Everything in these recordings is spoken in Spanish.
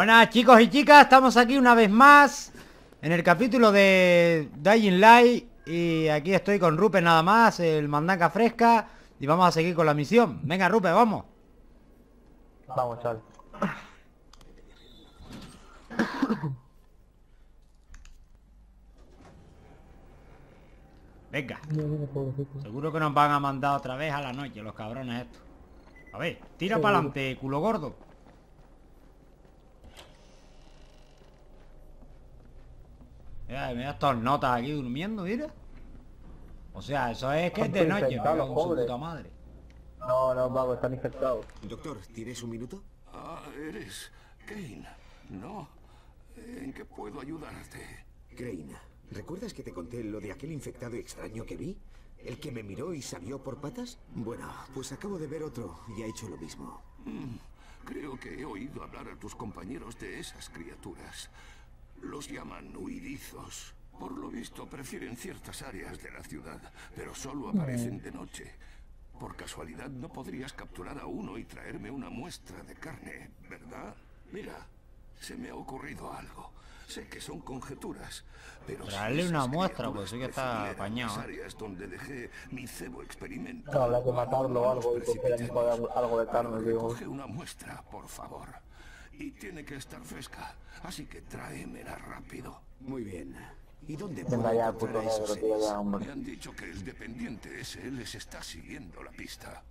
Buenas chicos y chicas, estamos aquí una vez más en el capítulo de Dying Light y aquí estoy con Rupe nada más, el mandaca fresca y vamos a seguir con la misión. Venga Rupe, vamos. Vamos, chaval. Venga. Seguro que nos van a mandar otra vez a la noche los cabrones estos. A ver, tira para adelante, culo gordo. Mira, mira estas notas aquí durmiendo, mira. O sea, eso es que es de noche, su puta madre. No, no, vago, están infectados. Doctor, ¿tienes un minuto? Ah, eres Kane. No. ¿En qué puedo ayudarte? Crane, ¿recuerdas que te conté lo de aquel infectado extraño que vi? ¿El que me miró y salió por patas? Bueno, pues acabo de ver otro y ha hecho lo mismo. Mm, creo que he oído hablar a tus compañeros de esas criaturas. Los llaman huidizos. Por lo visto prefieren ciertas áreas de la ciudad, pero solo aparecen de noche. Por casualidad no podrías capturar a uno y traerme una muestra de carne, ¿verdad? Mira, se me ha ocurrido algo. Sé que son conjeturas, pero Traerle esas una muestra, pues sí que está apañado, ¿eh? áreas donde dejé mi cebo experimental. No, habrá que matarlo o algo y coger algo de carne, digo. Coge una muestra, por favor. Y tiene que estar fresca, así que tráemela rápido. Muy bien. ¿Y dónde puedo Venga ya, encontrar puto negro, tío, ya, hombre. Me han dicho que el dependiente ese les está siguiendo la pista.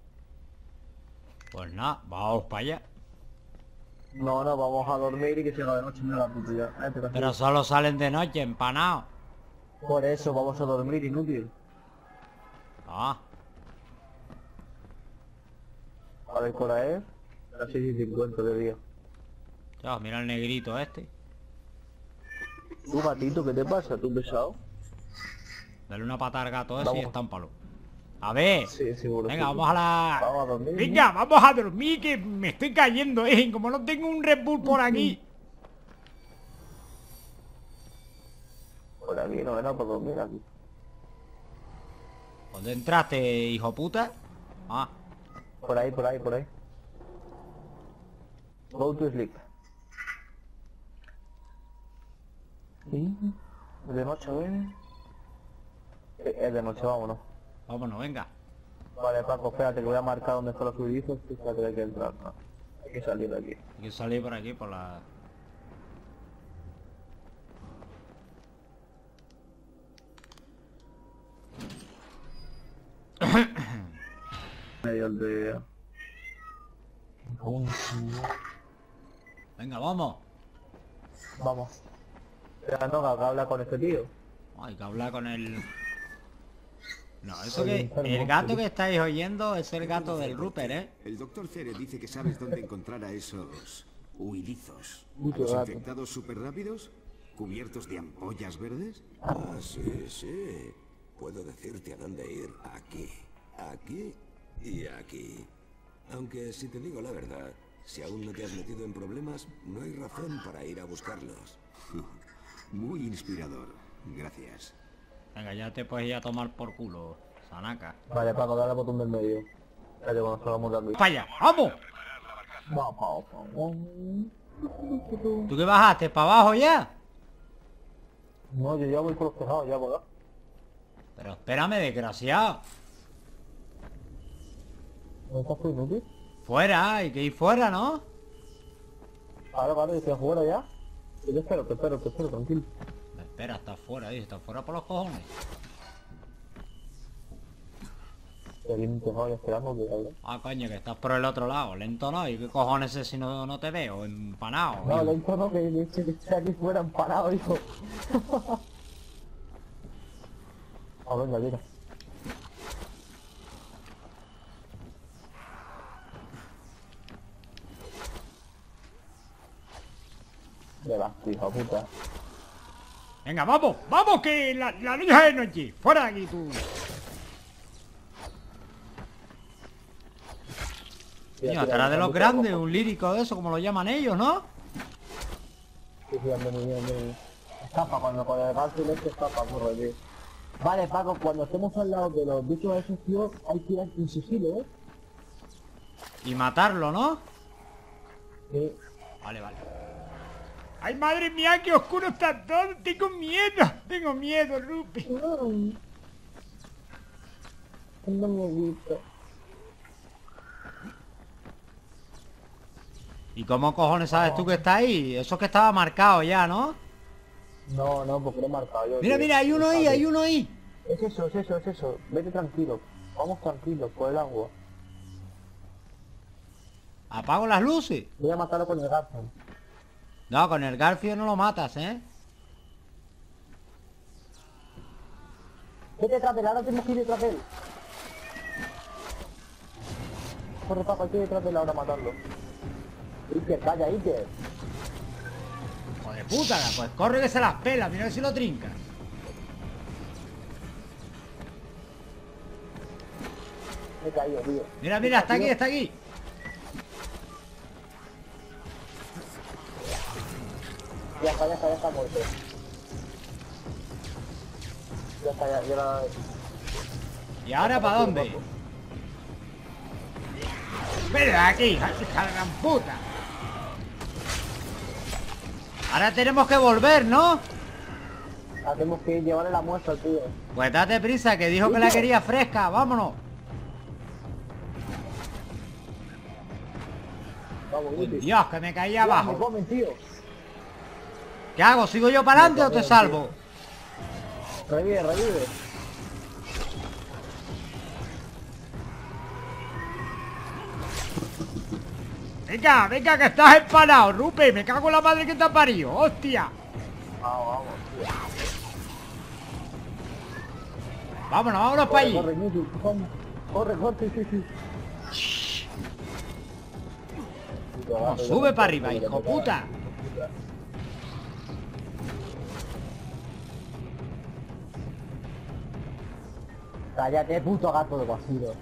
Pues nada, vamos para allá. No, no, vamos a dormir y que siga de noche, mira la puta ya. Vete, casi. Pero solo salen de noche, empanados. Por eso vamos a dormir, inútil. Ah, A ver, ¿cuál es? Las 6 y 50 de día. Chao, mira el negrito este. Tú, gatito, ¿qué te pasa? ¿Tú pesado? Dale una pata al gato ese y Vamos. estámpalo. A ver. Sí, seguro. Venga, vamos a la... Vamos a dormir. Venga, vamos a dormir que me estoy cayendo, eh. Como no tengo un Red Bull por aquí. Por aquí no era para dormir aquí. ¿Dónde entraste, hijo puta? Ah, Por ahí, por ahí, por ahí. Go to sleep. ¿Sí? De noche, ¿ven? Eh, Es de noche, vámonos. vámonos, venga. Vale, Paco, espérate que voy a marcar dónde están los. Fíjate que hay que entrar, no. Hay que salir de aquí. Hay que salir por aquí, por la... Medio aldea. Venga, vamos. Vamos. Espera, no, que habla con este tío. Hay que hablar con el... No, eso que... El gato que estáis oyendo es el gato del Rupert, ¿eh? El doctor Cere dice que sabes dónde encontrar a esos huidizos. ¿A los infectados súper rápidos? ¿Cubiertos de ampollas verdes? Ah, sí, sí. Puedo decirte a dónde ir. Aquí, aquí y aquí. Aunque si te digo la verdad, si aún no te has metido en problemas, no hay razón para ir a buscarlos. Muy inspirador. Gracias. Venga, ya te puedes ir a tomar por culo, Sanaka. Vale, Paco, dale al botón del medio. Espérate, cuando salgamos de aquí. ¡Para allá! ¡Vamos! Vamos, vamos. ¿Tú qué bajaste? ¿Para abajo ya? No, yo ya voy por los tejados, ya, ¿verdad? Pero espérame, desgraciado. ¿No estás tú inútil? Fuera, hay que ir fuera, ¿no? Vale, vale, estoy afuera ya. Yo te espero, te espero, te espero, tranquilo. Espera, está fuera, dice, está fuera por los cojones. Ah, coño, que estás por el otro lado. Lento no, ¿y qué cojones es si no, no te veo? Empanado. No, lento no, que, que, que aquí fuera empanado, hijo. ah, venga, mira. De puta. Venga, vamos, vamos, que la, la noche es de noche. Fuera de aquí, tú. Coño, atrás de los grandes, un lírico de eso, como lo llaman ellos, ¿no? Sí, sí, ande muy bien, ande muy bien. Escapa, cuando con el y este escapa, burro, tío. Vale, Paco, cuando estemos al lado de los bichos esos, tío, hay que ir en sigilo, ¿eh? Y matarlo, ¿no? Sí. Vale, vale. ¡Ay, madre mía, qué oscuro está todo! ¡Tengo miedo! ¡Tengo miedo, Rupi! Tengo miedito. ¿Y cómo cojones sabes tú que está ahí? Eso es que estaba marcado ya, ¿no? No, no, porque lo he marcado yo. Mira, mira, hay uno ahí, hay uno ahí. Es eso, es eso, es eso. Vete tranquilo. Vamos tranquilos por el agua. Apago las luces. Voy a matarlo con el gato. No, con el Garfio no lo matas, ¿eh? Vete detrás de él, ahora tenemos que ir detrás de él. Corre, Paco, hay que ir detrás de él ahora a matarlo. Iker, calla, Iker. Joder, puta, pues corre que se las pela, mira a ver si lo trinca. Me he caído, tío. Mira, mira, está aquí, está aquí. Ya está, ya está, ya está muerto. Ya está, ya, ya la... ¿Y ahora para dónde? Ven aquí, hija de gran puta. Ahora tenemos que volver, ¿no? Hacemos que llevarle la muestra al tío. Pues date prisa, que dijo que la quería fresca, vámonos. Vamos. Dios, que me caí Me abajo. comen, tío. ¿Qué hago? ¿Sigo yo para adelante o te salvo? Revive, revive. Venga, venga, que estás empanado, Rupe. Me cago en la madre que te ha parido. ¡Hostia! Vamos, vamos. Vámonos, vámonos para allí. corre, corre, corre, sí, sí. Vamos, sube para arriba, hijo puta. Cállate, puto gato de vacío.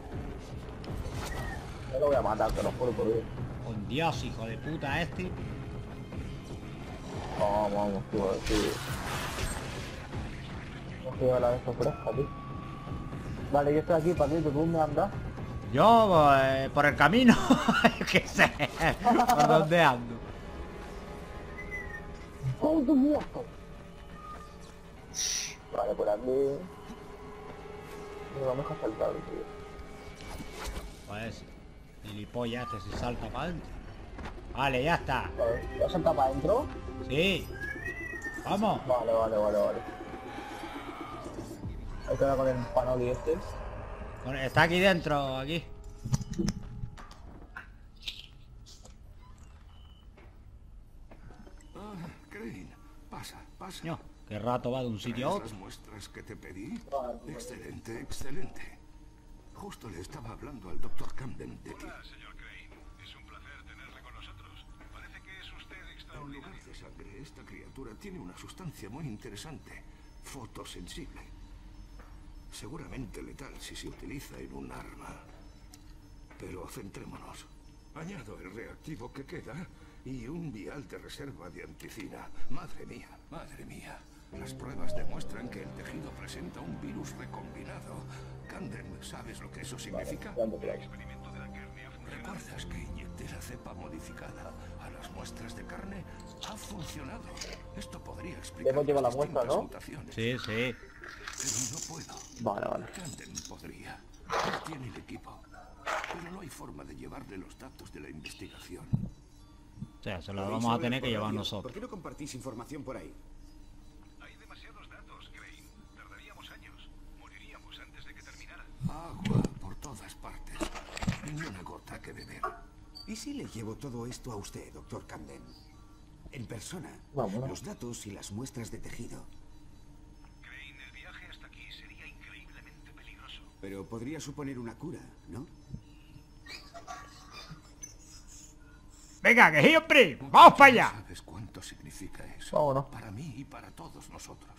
Yo lo voy a matar, te lo juro por Dios. Con Dios, hijo de puta este. Vamos, vamos, tío, tío. No quiero la fresca, tío. Vale, yo estoy aquí, Patito, ¿tú me andas? Yo, eh, por el camino, yo qué sé, por dónde ando. ¡Oh, tu muerto! Vale, por aquí... Me vamos a saltar, tío. Pues, gilipollas este se salta para adentro. Vale, ya está. Vale, ¿vas a saltar para adentro? Sí. Vamos. Vale, vale, vale, vale. Hay que hablar con el panoli este. Está aquí dentro, aquí. Ah, Crane, pasa, pasa. Coño, qué rato va de un sitio a ¿Traes otro. las muestras que te pedí? Excelente, excelente. Justo le estaba hablando al doctor Camden de ti. señor Crane. Es un placer tenerle con nosotros. Parece que es usted En lugar extraordinario. de sangre, esta criatura tiene una sustancia muy interesante, fotosensible. Seguramente letal si se utiliza en un arma. Pero centrémonos. Añado el reactivo que queda y un vial de reserva de anticina. Madre mía, madre mía. Las pruebas demuestran que el tejido presenta un virus recombinado. Candem, ¿sabes lo que eso significa? experimento de la. ¿Recuerdas que inyecté la cepa modificada a las muestras de carne? Ha funcionado. Esto podría explicar Debo llevar las la muestra, ¿no? mutaciones. Sí, sí. Pero no puedo. Vale, vale. Camden podría. Él tiene el equipo. Pero no hay forma de llevarle los datos de la investigación. O sea, se lo ¿Podéis vamos a tener que llevar nosotros. ¿Por qué no compartís información por ahí? Ni una gota que beber. ¿Y si le llevo todo esto a usted, doctor Camden? En persona. Vámonos. Los datos y las muestras de tejido. Crane, el viaje hasta aquí sería increíblemente peligroso. Pero podría suponer una cura, ¿no? Venga, que sí, hombre. Vamos para allá. ¿Sabes cuánto significa eso? Vámonos. Para mí y para todos nosotros.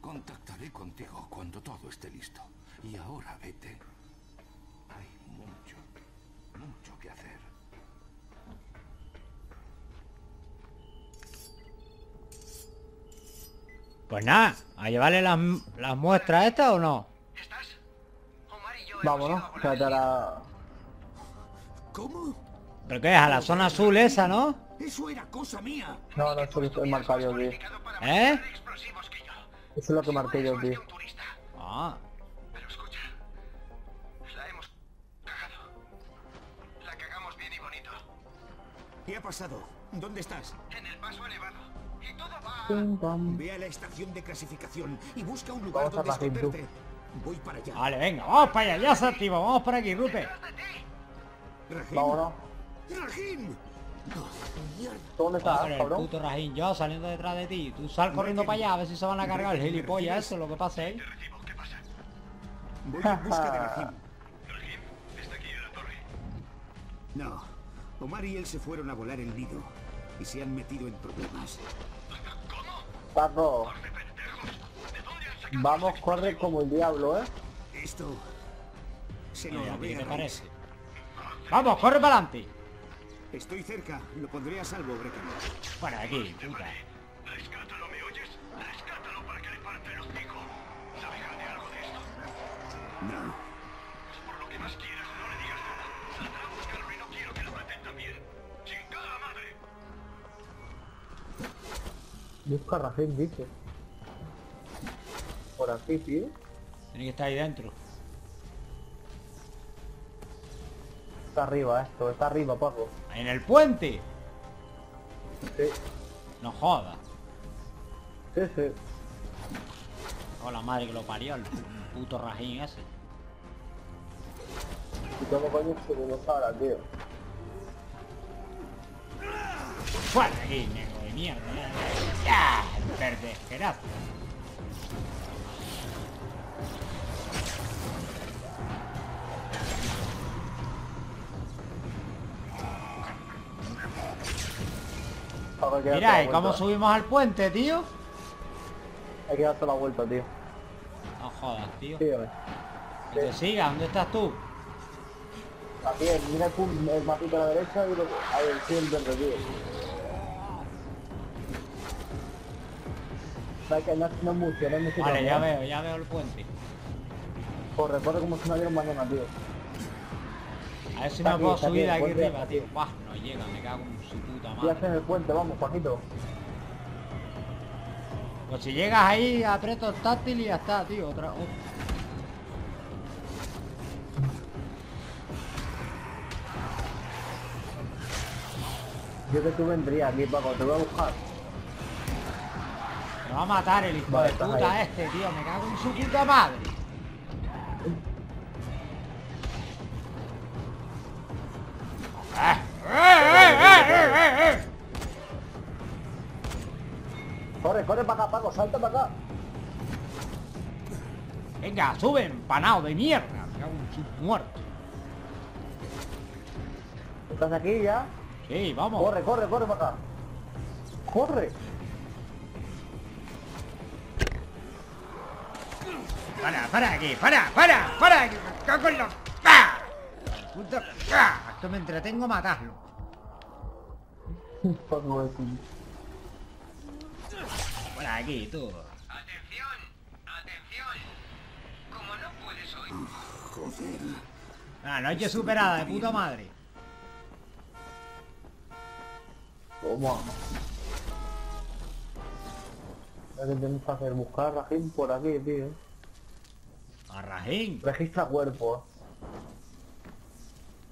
Contactaré contigo cuando todo esté listo. Y ahora vete. Pues nada, a llevarle las, las muestras estas o no. ¿Estás? Omar y yo Vámonos. La... ¿Cómo? ¿Pero qué es? A la zona azul esa, ¿no? Eso era cosa mía. No, no, eso es marcado yo, tío. ¿Eh? Eso es lo que marqué yo, tío. Ah, Pero escucha, la hemos cagado. La cagamos bien y bonito. ¿Qué ha pasado? ¿Dónde estás? En el paso elevado. Pam. Ve a la estación de clasificación y busca un lugar Vamos donde esconderte. Voy para allá. vale, venga, vamos para allá, ya se activa, vamos por aquí, Rupe. ¡Detrás de ti! Rajim. Vámonos. Rajim. No, mierda. ¿Tú dónde estás, Hombre, el puto Rajín, yo saliendo detrás de ti. Tú sal corriendo para allá a ver si se van a cargar el gilipollas eso, lo que pase ahí. ¿qué pasa? Voy en busca de Rajim. Rajim está aquí en la torre. No. Omar y él se fueron a volar el nido y se han metido en problemas. Paco, ¡De pendejos! ¿De dónde han sacado vamos, corre como el diablo, ¿eh? Esto se lo Oye, ¿a ti robé ¿Qué a te Reis. parece? Vamos, corre para adelante. Estoy cerca. Lo pondré a salvo, Brecken. De aquí, puta. Busca Rajim, dice. Por aquí, tío. Tiene que estar ahí dentro. Está arriba esto, está arriba, Paco. En el puente. Sí, No jodas. sí, sí. La madre que lo parió, el puto Rajín ese. ¿Y cómo coño se lo tío? Fuera aquí, mierda. Ya, el verde darse Mira, ¿y cómo subimos al puente, tío? Hay que darse la vuelta, tío. No jodas, tío. Sígueme. Que te siga, ¿dónde estás tú? Aquí, mira el, el mapita a la derecha y lo ahí el sí, verde, tío. No hay que no, no es mucho, no es mucho. Vale, ya veo, ya veo el puente. Corre, corre como si no hubiera un tío. A ver si me aquí, puedo subir aquí, puente, arriba, tío. Buah, no llega, me cago en su puta Ya madre. está en el puente, vamos, Paquito. Pues si llegas ahí, aprieto el táctil y ya está, tío. Otra. Yo que tú vendría aquí, Paco, te voy a buscar. Me va a matar el hijo Vale, de puta ahí. este, tío. Me cago en su puta madre. Corre, corre para acá, Paco, salta para acá. Venga, sube, empanado de mierda. Me cago en su muerto. ¿Estás aquí ya? Sí, vamos. Corre, corre, corre para acá. Corre. Para, para aquí, para, para, para. Me cago en la... ¡Ah! Puta... ¡Ah! Esto me entretengo matarlo. Es un- Por aquí, tú. ¡Atención! ¡Atención! Como no puedes oír... Joder. Ah, noche superada, de puta madre. Toma. Lo que tenemos que hacer, buscar a Rajim por aquí, tío. A Rajín. Registra cuerpo.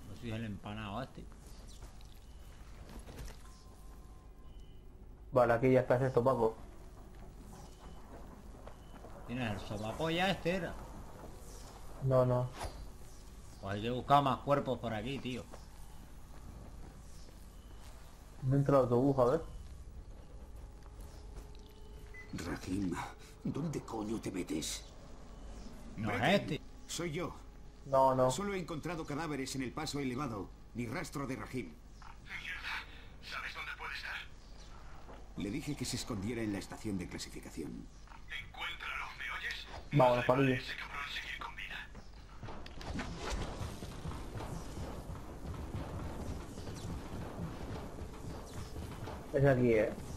Pues soy el empanado este. Vale, aquí ya está es esto, Paco. Tienes el sopapolla este, era. No, no. Pues hay que buscar más cuerpos por aquí, tío. Dentro del autobús, a ver. Rajim, ¿dónde coño te metes? No es este. Soy yo. No, no. Solo he encontrado cadáveres en el paso elevado, ni rastro de Rajim. ¡Mierda! ¿Sabes dónde puede estar? Le dije que se escondiera en la estación de clasificación. Encuéntralo, ¿me oyes? Vámonos, Vale, Padilla. Ese cabrón sigue con vida. Es aquí, eh.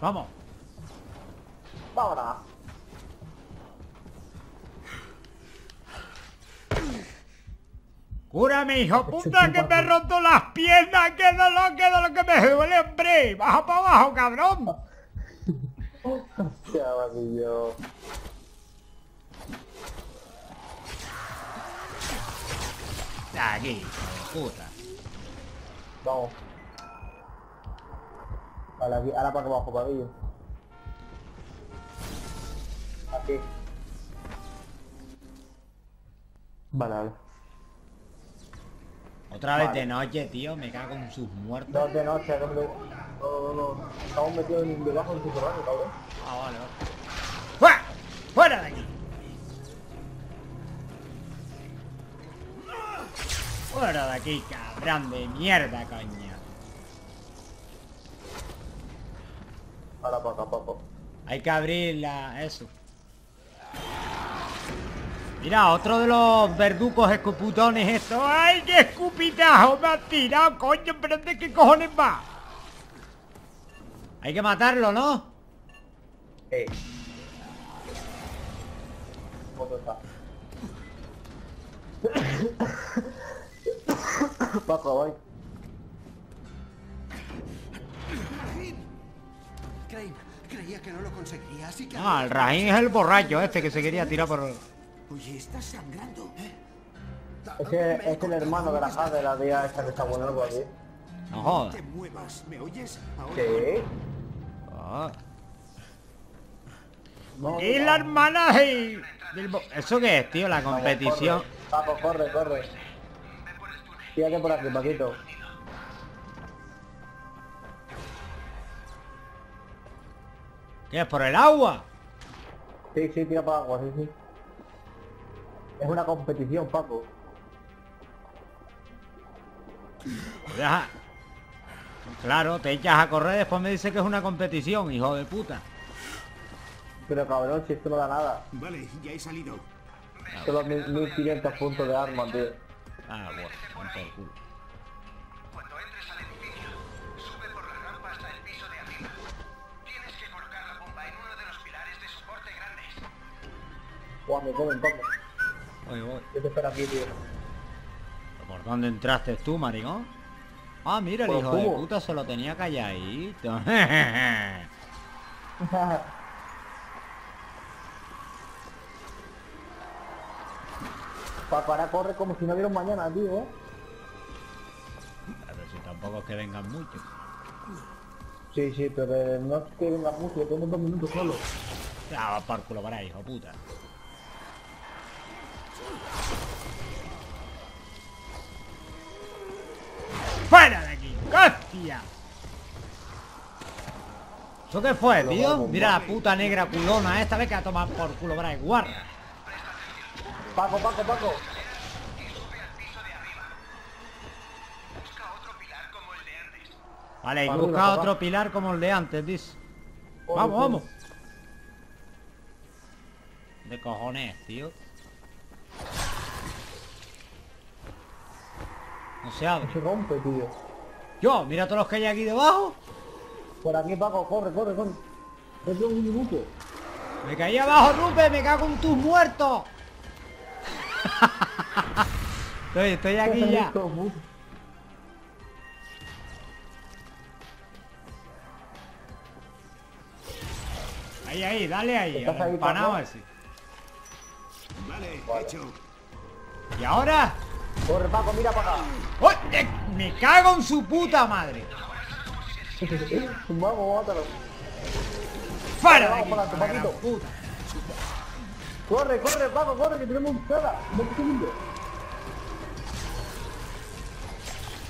¡Vamos! ¡Vámonos! ¡Cúrame, hijo puta, que me he roto las piernas! ¡Que no lo queda lo que me duele, hombre! ¡Baja para abajo, cabrón! ¡Ya, vacío! Aquí, hijo puta. Vamos. Aquí, ahora para abajo, pabillo. Aquí. Vale, vale. Otra vez Vale. de noche, tío. Me cago en sus muertos. No, de noche, no, no, no, no. Estamos metidos en debajo del subterráneo, cabrón. Ah, vale, vale. ¡Fuera! ¡Fuera de aquí! ¡Fuera de aquí, cabrón de mierda, coño! Ahora. Hay que abrir la... eso. Mira, otro de los verducos escuputones estos. ¡Ay, qué escupitajo me ha tirado, coño! ¿Pero de qué cojones va? Hay que matarlo, ¿no? Eh. ¿Cómo está? Paco, voy. Crane, creía que no lo conseguiría, así que... Ah, el Rahim es el borracho este que se quería tirar por... Oye, ¿estás sangrando? Ese es el hermano de la Jade de la día esta que está bueno algo aquí. No jodas. Te muevas, ¿me oyes? Sí. Ah. No, Y la hermana hey, del bo- ¿Eso qué es, tío? La competición. Corre. Paco, corre, corre. Tírate por aquí, Paquito. ¿Qué es? ¿Por el agua? Sí, sí, tira para agua, sí, sí. Es una competición, Paco. Deja- Claro, te echas a correr, después me dice que es una competición, hijo de puta. Pero cabrón, si esto no da nada. Vale, ya he salido. Solo mil- 1500 puntos de arma, tío. Ah, bueno, por culo. Guau, me comen, Paco. Voy, voy. Yo te espero aquí, tío. ¿Por dónde entraste tú, maricón? Ah, mira, el hijo de puta se lo tenía calladito. Paco, ahora corre como si no hubiera un mañana, tío, ¿eh? Pero si tampoco es que vengan muchos. Sí, sí, pero no es que venga mucho, tengo dos minutos solo. Ya, va por culo para ahí, hijo puta. ¡Hostia! ¿Eso qué fue, tío? Mira la puta negra culona esta vez que a tomar por culo ahí, guarda. Paco, Paco, Paco. Busca otro pilar como el de antes. Vale, buscar papá. otro pilar como el de antes, dice. Vamos, tío. vamos. De cojones, tío. No se abre. Se rompe, tío. Yo, mira todos los que hay aquí debajo. Por aquí, Paco, corre, corre, corre. Es un minuto. Me caí abajo, Rupe, me cago en tus muertos. estoy, estoy aquí ya. Ahí, ahí, dale ahí. ¿Estás ahí, empanado ese. Vale, hecho. ¿Y ahora? Corre, Paco, mira para acá. ¡Uy! eh, Me cago en su puta madre. Vamos, mátalo. ¡Fuera de Vamos aquí! para puta! Corre, corre, Paco, corre, que tenemos un cara. 20 segundos.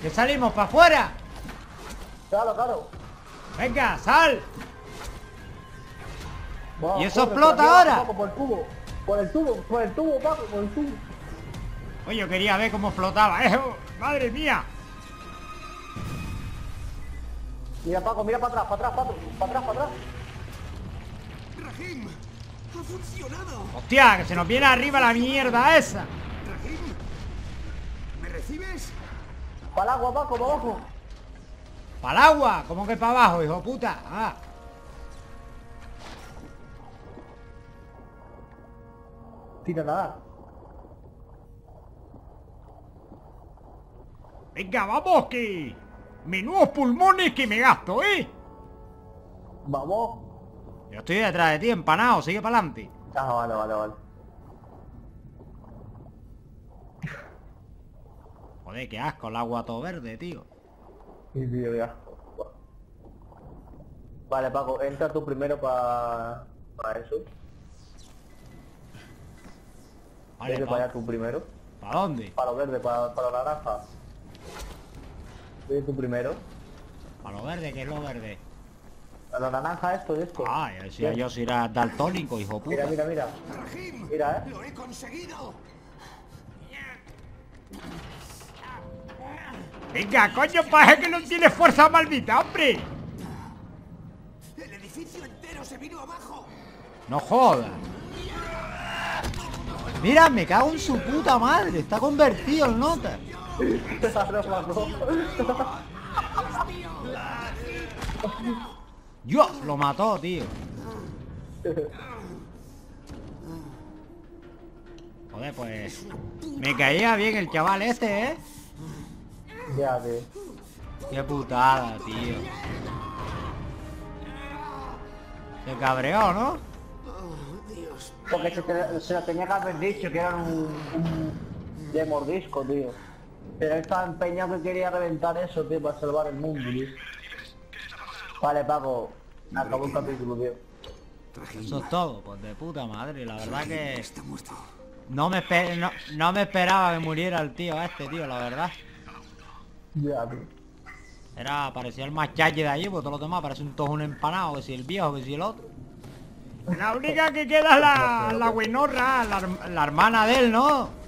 ¡Que salimos para afuera! Claro, claro. ¡Venga, sal! Vamos, ¿Y eso corre, explota ahora? Paco, por el tubo. Por el tubo, por el tubo, Paco, por el tubo. Oye, yo quería ver cómo flotaba. ¡Eh! ¡Madre mía! Mira, Paco, mira para atrás, para atrás, Paco. Para atrás, para atrás. ¡Rahim! ¡Ha funcionado! ¡Hostia! Que se nos viene arriba la mierda esa. ¡Rahim! ¿Me recibes? Para el agua, Paco, para abajo. ¡Para el agua! ¿Cómo que para abajo, hijo puta? Ah. Tira nada. Venga, vamos, que... Menudos pulmones que me gasto, ¿eh? Vamos. Yo estoy detrás de ti, empanado, sigue para adelante. Ah, vale, vale, vale. Joder, qué asco, el agua todo verde, tío. Sí, tío, ya. Vale, Paco, entra tú primero para para eso. Vale, Vete pa- para allá tú primero. ¿Para dónde? Para lo verde, para, para lo naranja. Vete tú primero. Para lo verde, ¿qué es lo verde? Para lo naranja esto y esto. Ah, ya decía yo si era daltónico, hijo Mira, puta. mira, mira. ¡Rahim! Mira, eh. ¡Lo he conseguido! Venga, coño, pasa que no tiene fuerza maldita, hombre. ¡El edificio entero se vino abajo! No jodas. Mira, me cago en su puta madre. Está convertido el nota. Yo lo mató, tío. Joder, pues. Me caía bien el chaval este, ¿eh? ya, tío. Qué putada, tío. Se cabreó, ¿no? Porque se, te- se lo tenía que haber dicho que era un, un de mordisco, tío. Pero él estaba empeñado que quería reventar eso, tío, para salvar el mundo, tío. Vale, Paco. Acabó el capítulo, tío. Eso es todo, pues de puta madre. La verdad que está muerto. no me, no, no me esperaba que muriera el tío este, tío, la verdad. Ya, tío. Era, parecía el más de allí, porque todos los demás parecen todos un empanado, que si el viejo, que si el otro. La única que queda es la, la la, la hermana de él, ¿no?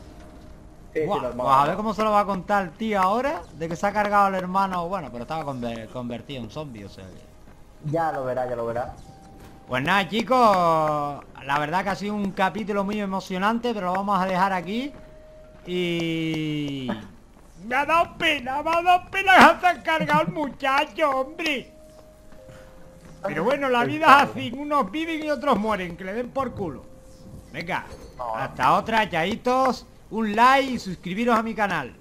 Sí, pues a ver cómo se lo va a contar el tío ahora, de que se ha cargado el hermano, bueno, pero estaba conver- convertido en zombie, o sea que... Ya lo verá, ya lo verá. Pues nada chicos, la verdad que ha sido un capítulo muy emocionante, pero lo vamos a dejar aquí. Y... Me ha dado pena, me ha dado pena que se ha cargado el muchacho, hombre. Pero bueno, la vida es así, unos viven y otros mueren, que le den por culo. Venga, hasta otra, chaitos, un like y suscribiros a mi canal.